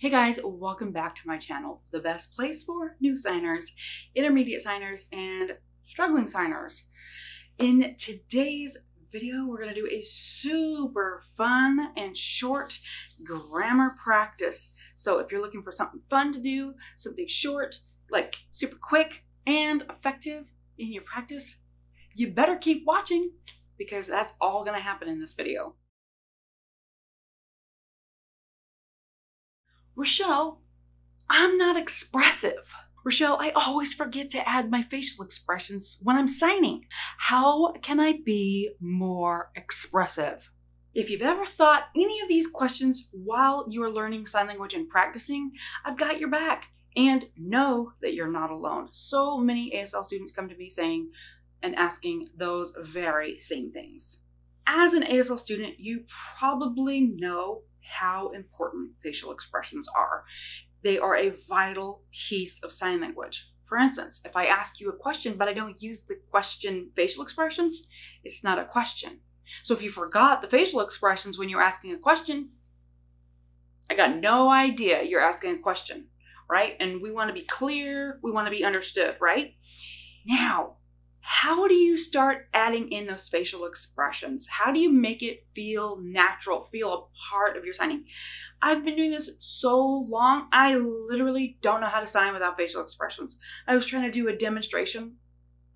Hey guys, welcome back to my channel, the best place for new signers, intermediate signers, and struggling signers. In today's video, we're going to do a super fun and short grammar practice. So if you're looking for something fun to do, something short, like super quick and effective in your practice, you better keep watching because that's all going to happen in this video. Rochelle, I'm not expressive. Rochelle, I always forget to add my facial expressions when I'm signing. How can I be more expressive? If you've ever thought any of these questions while you are learning sign language and practicing, I've got your back. And know that you're not alone. So many ASL students come to me saying and asking those very same things. As an ASL student, you probably know how important facial expressions are. They are a vital piece of sign language. For instance, if I ask you a question but I don't use the question facial expressions, it's not a question. So if you forgot the facial expressions when you're asking a question, I got no idea you're asking a question, right? And we want to be clear, we want to be understood, right? Now, how do you start adding in those facial expressions? How do you make it feel natural, feel a part of your signing? I've been doing this so long, I literally don't know how to sign without facial expressions. I was trying to do a demonstration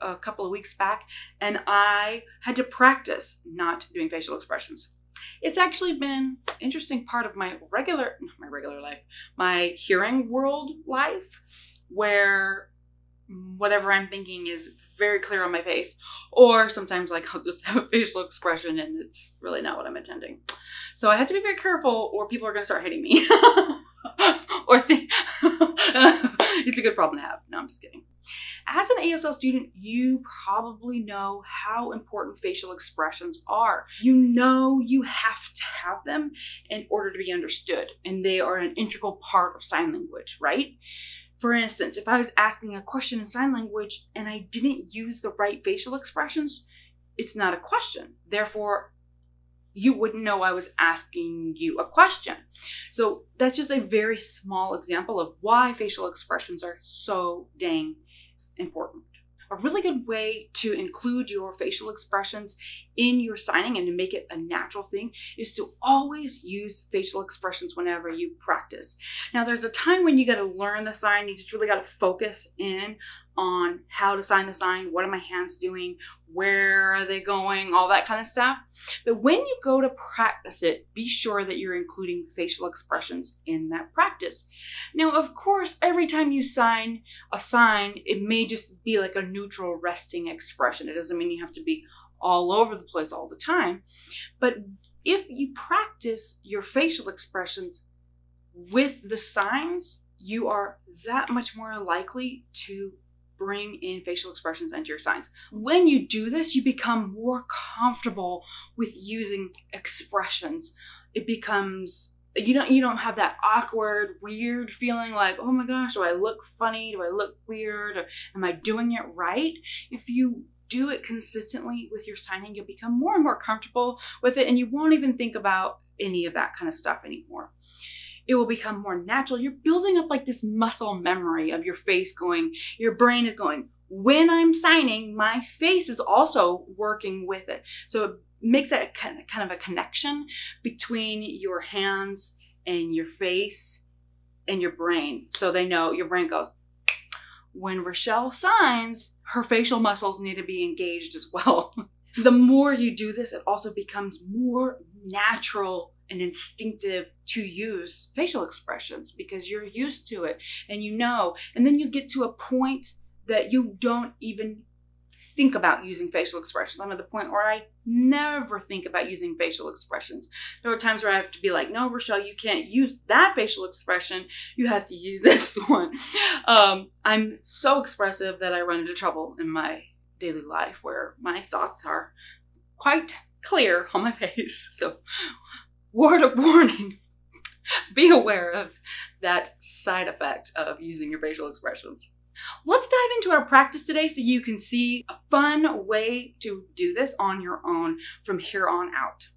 a couple of weeks back, and I had to practice not doing facial expressions. It's actually been an interesting part of my regular my regular life, my hearing world life, where whatever I'm thinking is very clear on my face. Or sometimes like I'll just have a facial expression and it's really not what I'm intending. So I have to be very careful or people are gonna start hating me. or think it's a good problem to have. No, I'm just kidding. As an ASL student, you probably know how important facial expressions are. You know you have to have them in order to be understood, and they are an integral part of sign language, right? For instance, if I was asking a question in sign language and I didn't use the right facial expressions, it's not a question. Therefore, you wouldn't know I was asking you a question. So that's just a very small example of why facial expressions are so dang important a really good way to include your facial expressions in your signing and to make it a natural thing is to always use facial expressions whenever you practice. Now, there's a time when you got to learn the sign, you just really got to focus in on how to sign the sign, what are my hands doing, where are they going, all that kind of stuff. But when you go to practice it, be sure that you're including facial expressions in that practice. Now, of course, every time you sign a sign, it may just be like a neutral resting expression. It doesn't mean you have to be all over the place all the time. But if you practice your facial expressions with the signs, you are that much more likely to bring in facial expressions into your signs. When you do this, you become more comfortable with using expressions. It becomes you don't you don't have that awkward weird feeling like oh my gosh do i look funny do i look weird or am i doing it right if you do it consistently with your signing you'll become more and more comfortable with it and you won't even think about any of that kind of stuff anymore it will become more natural. You're building up like this muscle memory of your face going, your brain is going, when I'm signing, my face is also working with it. So it makes that kind of a connection between your hands and your face and your brain. So they know your brain goes, when Rochelle signs, her facial muscles need to be engaged as well. the more you do this, it also becomes more natural and instinctive to use facial expressions because you're used to it and you know. And then you get to a point that you don't even think about using facial expressions. I'm at the point where I never think about using facial expressions. There are times where I have to be like, no, Rochelle, you can't use that facial expression. You have to use this one. Um, I'm so expressive that I run into trouble in my daily life where my thoughts are quite clear on my face. So word of warning be aware of that side effect of using your facial expressions. Let's dive into our practice today so you can see a fun way to do this on your own from here on out.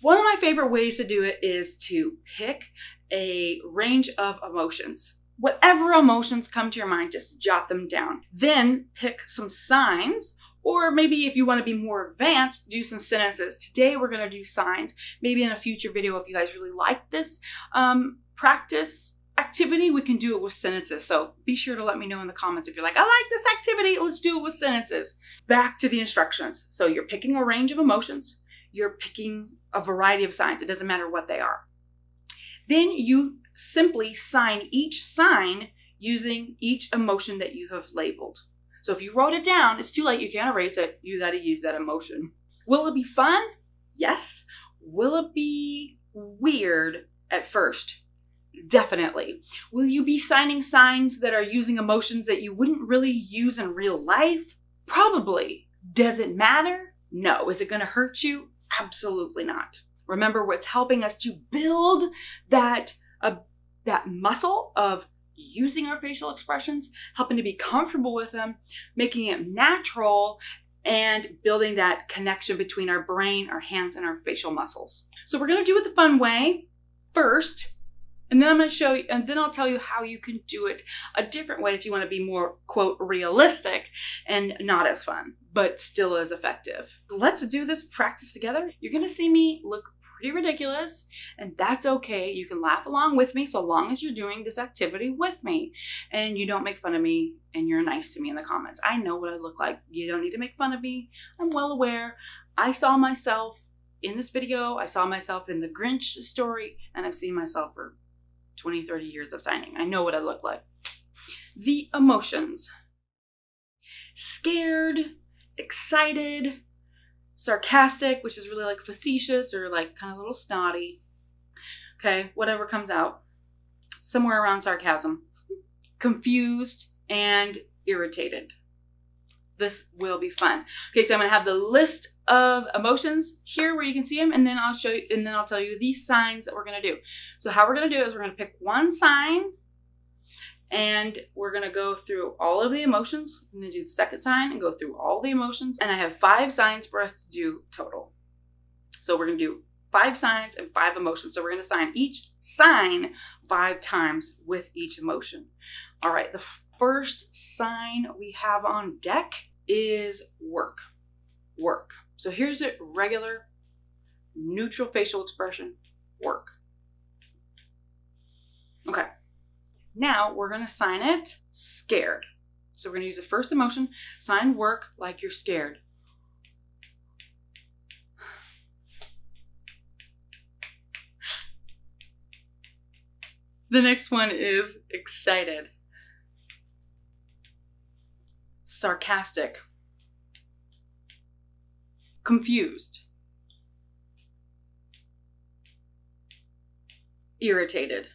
One of my favorite ways to do it is to pick a range of emotions. Whatever emotions come to your mind, just jot them down. Then pick some signs or maybe if you want to be more advanced, do some sentences. Today we're going to do signs. Maybe in a future video, if you guys really like this um, practice activity, we can do it with sentences. So be sure to let me know in the comments if you're like, I like this activity, let's do it with sentences. Back to the instructions. So you're picking a range of emotions, you're picking a variety of signs. It doesn't matter what they are. Then you simply sign each sign using each emotion that you have labeled. So if you wrote it down, it's too late. You can't erase it. You got to use that emotion. Will it be fun? Yes. Will it be weird at first? Definitely. Will you be signing signs that are using emotions that you wouldn't really use in real life? Probably. Does it matter? No. Is it going to hurt you? Absolutely not. Remember, what's helping us to build that uh, that muscle of using our facial expressions, helping to be comfortable with them, making it natural, and building that connection between our brain, our hands, and our facial muscles. So we're gonna do it the fun way first, and then I'm gonna show you, and then I'll tell you how you can do it a different way if you wanna be more, quote, realistic and not as fun, but still as effective. Let's do this practice together. You're gonna see me look pretty ridiculous, and that's okay. You can laugh along with me so long as you're doing this activity with me and you don't make fun of me and you're nice to me in the comments. I know what I look like. You don't need to make fun of me. I'm well aware. I saw myself in this video, I saw myself in the Grinch story, and I've seen myself for 20, 30 years of signing. I know what I look like. The emotions scared, excited, sarcastic, which is really like facetious or like kind of a little snotty. Okay, whatever comes out. Somewhere around sarcasm. Confused and irritated. This will be fun. Okay, so I'm gonna have the list of emotions here where you can see them, and then I'll show you, and then I'll tell you these signs that we're gonna do. So how we're gonna do is we're gonna pick one sign and we're to go through all of the emotions. I'm to do the second sign and go through all the emotions. And I have five signs for us to do total. So we're to do five signs and five emotions. So we're going to sign each sign five times with each emotion. All right, the first sign we have on deck is work. Work. So here's a regular neutral facial expression work. Okay. Now we're going to sign it scared. So we're going to use the first emotion, sign work like you're scared. The next one is excited, sarcastic, confused, irritated.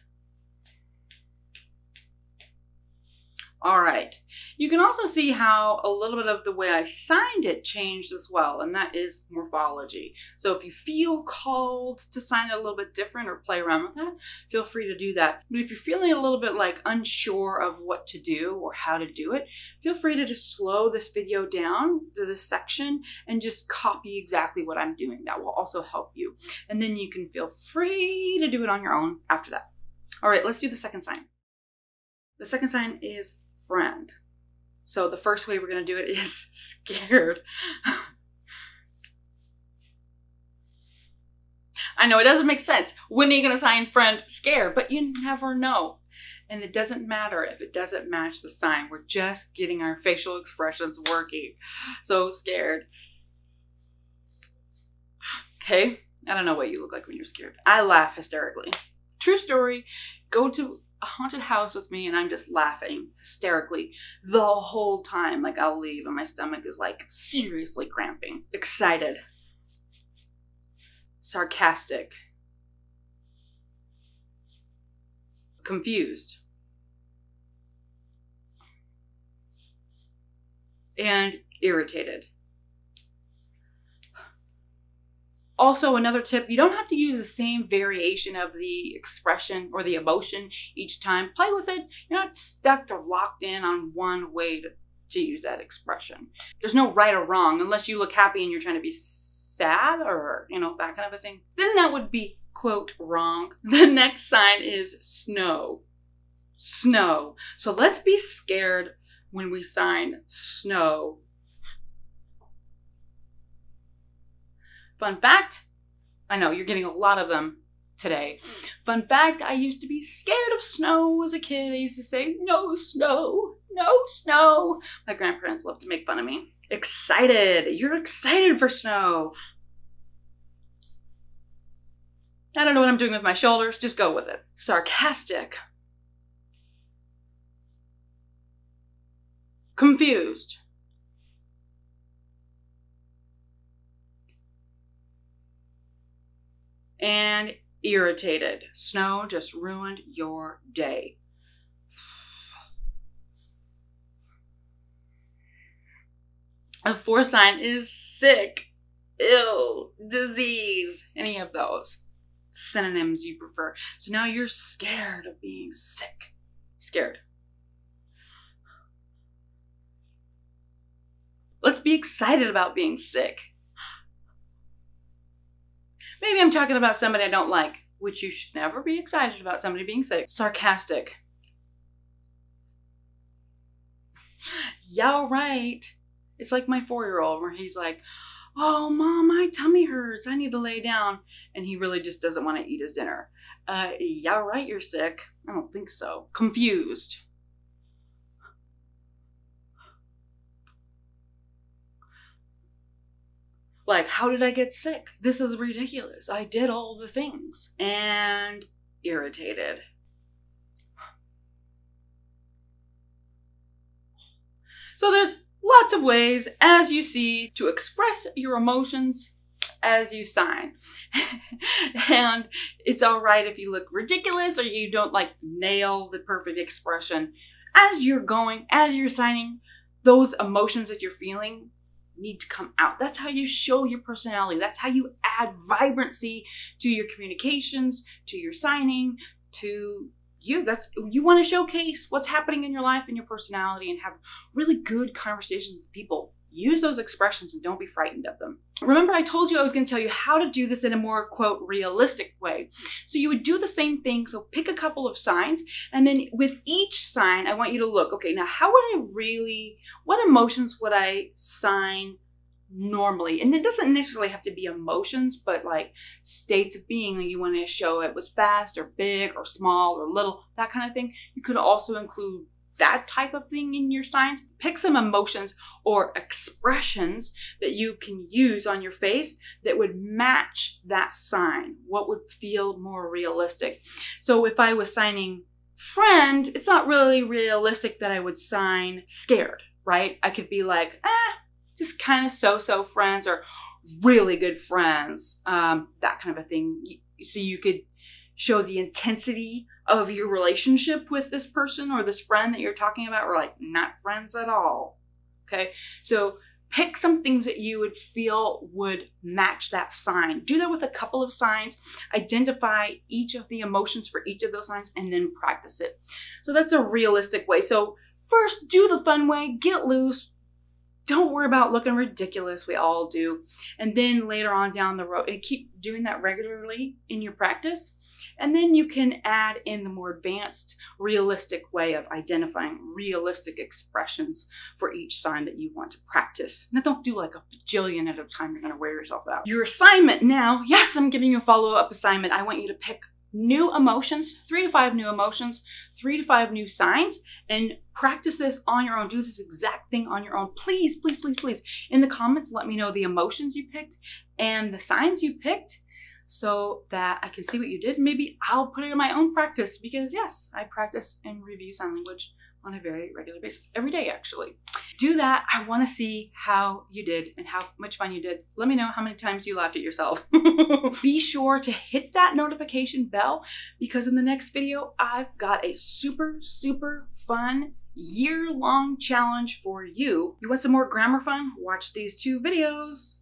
All right. You can also see how a little bit of the way I signed it changed as well, and that is morphology. So if you feel called to sign it a little bit different or play around with that, feel free to do that. But if you're feeling a little bit like unsure of what to do or how to do it, feel free to just slow this video down to this section and just copy exactly what I'm doing. That will also help you. And then you can feel free to do it on your own after that. All right, let's do the second sign. The second sign is friend. So the first way we're going to do it is scared. I know it doesn't make sense. When are you going to sign friend scared? But you never know. And it doesn't matter if it doesn't match the sign. We're just getting our facial expressions working. So scared. Okay. I don't know what you look like when you're scared. I laugh hysterically. True story. Go to a haunted house with me and I'm just laughing hysterically the whole time. Like I'll leave and my stomach is like seriously cramping. Excited. Sarcastic. Confused. And irritated. Also, another tip, you don't have to use the same variation of the expression or the emotion each time. Play with it. You're not stuck or locked in on one way to, to use that expression. There's no right or wrong unless you look happy and you're trying to be sad or, you know, that kind of a thing, then that would be, quote, wrong. The next sign is snow. Snow. So let's be scared when we sign snow. Fun fact I know you're getting a lot of them today. Fun fact I used to be scared of snow as a kid. I used to say, no snow, no snow. My grandparents loved to make fun of me. Excited. You're excited for snow. I don't know what I'm doing with my shoulders. Just go with it. Sarcastic. Confused. And irritated. Snow just ruined your day. A fourth sign is sick, ill, disease, any of those synonyms you prefer. So now you're scared of being sick. Scared. Let's be excited about being sick. Maybe I'm talking about somebody I don't like, which you should never be excited about somebody being sick. Sarcastic. yeah, right. It's like my four year old where he's like, Oh, mom, my tummy hurts. I need to lay down. And he really just doesn't want to eat his dinner. Uh, yeah, right, you're sick. I don't think so. Confused. Like, how did I get sick? This is ridiculous. I did all the things. And irritated. So there's lots of ways, as you see, to express your emotions as you sign. and it's all right if you look ridiculous or you don't like nail the perfect expression. As you're going, as you're signing, those emotions that you're feeling need to come out. That's how you show your personality. That's how you add vibrancy to your communications, to your signing, to you. That's you want to showcase what's happening in your life and your personality and have really good conversations with people. Use those expressions and don't be frightened of them. Remember, I told you I was going to tell you how to do this in a more, quote, realistic way. So you would do the same thing. So pick a couple of signs, and then with each sign, I want you to look, okay, now how would I really, what emotions would I sign normally? And it doesn't necessarily have to be emotions, but like states of being. You want to show it was fast or big or small or little, that kind of thing. You could also include that type of thing in your signs. Pick some emotions or expressions that you can use on your face that would match that sign. What would feel more realistic? So if I was signing friend, it's not really realistic that I would sign scared, right? I could be like, ah, just kind of so so friends or really good friends, um, that kind of a thing. So you could show the intensity of your relationship with this person or this friend that you're talking about, or like not friends at all. Okay, so pick some things that you would feel would match that sign. Do that with a couple of signs, identify each of the emotions for each of those signs, and then practice it. So that's a realistic way. So, first, do the fun way, get loose, don't worry about looking ridiculous. We all do. And then later on down the road, and keep doing that regularly in your practice. And then you can add in the more advanced, realistic way of identifying realistic expressions for each sign that you want to practice. Now, don't do like a bajillion at a time. You're to wear yourself out. Your assignment now, yes, I'm giving you a follow up assignment. I want you to pick new emotions, three to five new emotions, three to five new signs, and practice this on your own. Do this exact thing on your own. Please, please, please, please. In the comments, let me know the emotions you picked and the signs you picked so that I can see what you did. Maybe I'll put it in my own practice because, yes, I practice and review sign language on a very regular basis, every day actually. Do that. I want to see how you did and how much fun you did. Let me know how many times you laughed at yourself. Be sure to hit that notification bell because in the next video, I've got a super, super fun year long challenge for you. You want some more grammar fun? Watch these two videos.